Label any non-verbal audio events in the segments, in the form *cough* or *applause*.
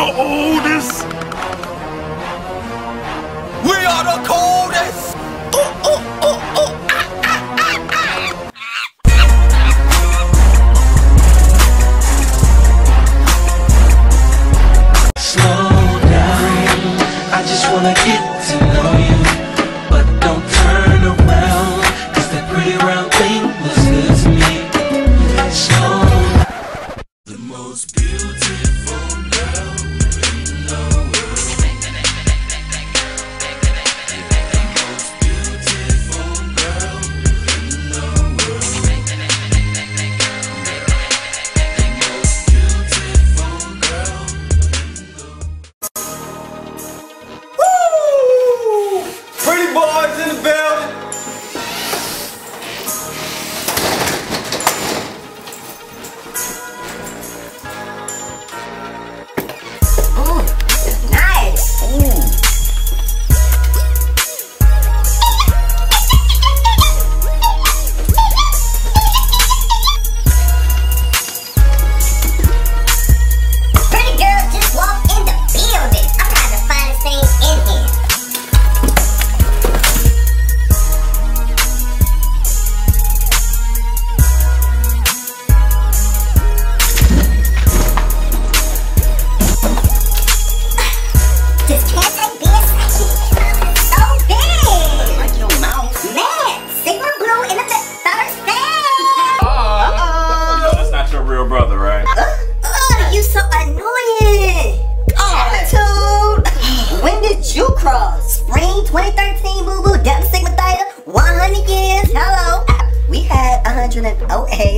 The oldest. We are the coldest. Ooh, ooh, ooh, ooh. Slow down, I just wanna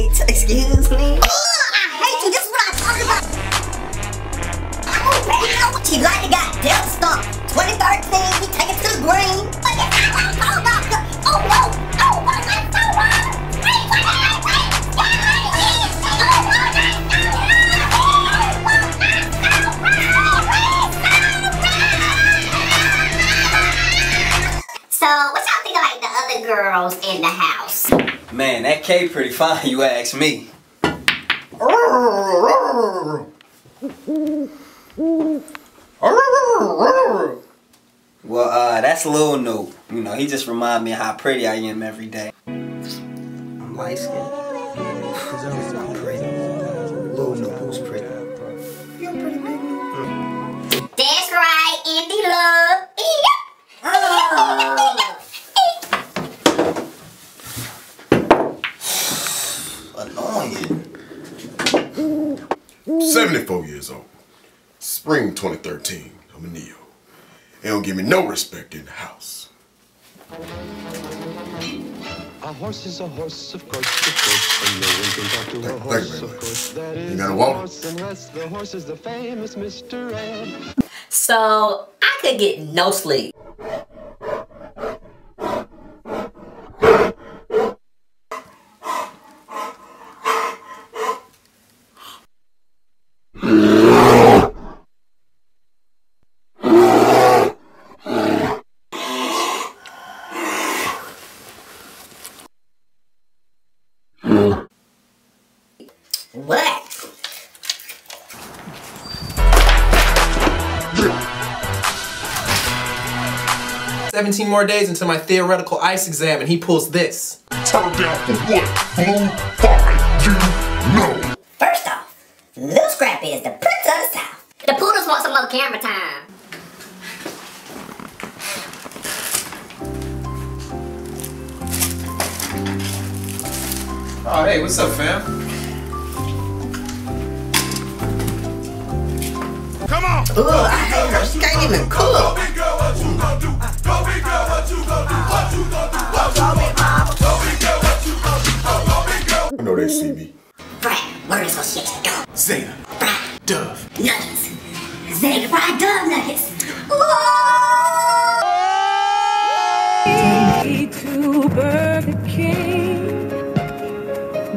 108. Excuse me. Ugh, I hate you. This is what I'm talking about. She like got Delta Star 2013. We take it to the green. But not what I'm talking about. Oh, no. Oh, I so wrong? Wait, wait? So, what y'all think of like the other girls in the house? Man, that K pretty fine, *laughs* you ask me. Well, uh, that's Lil Noob. You know, he just remind me how pretty I am every day. I'm light skinned. *laughs* Pretty. Lil Noob pretty. You're pretty big. That's right, Indie Love. Oh. Annoying. 74 years old. Spring 2013. I'm a Neo. They don't give me no respect in the house. A horse is a horse, of course, of course, and no one can talk to a Thank- thank you very of course. That You got a a wallet? horse, and that's the horse is the famous Mr. Ed. So I could get no sleep. What? Seventeen more days until my theoretical ice exam, and he pulls this. Turn down for what? Blue five, you know. First off, Lil Scrappy is the prince of the south. The poodles want some more camera time. Oh, hey, what's up, fam? Come on. Ugh, I hate her. She can't even cook. Zeta. Brad, Dove. nuggets. Zeta fried dove nuggets. to Burger King.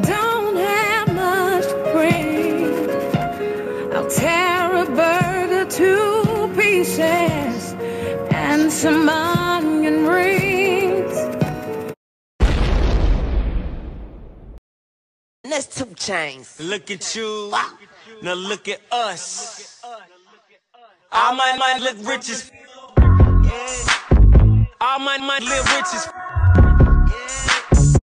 Don't have much to bring. I'll tear a burger to pieces and some onion rings. That's two chains. Look at you. Now look at us. All my might look rich as. All might, mind live rich as.